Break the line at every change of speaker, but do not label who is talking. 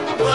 Oh.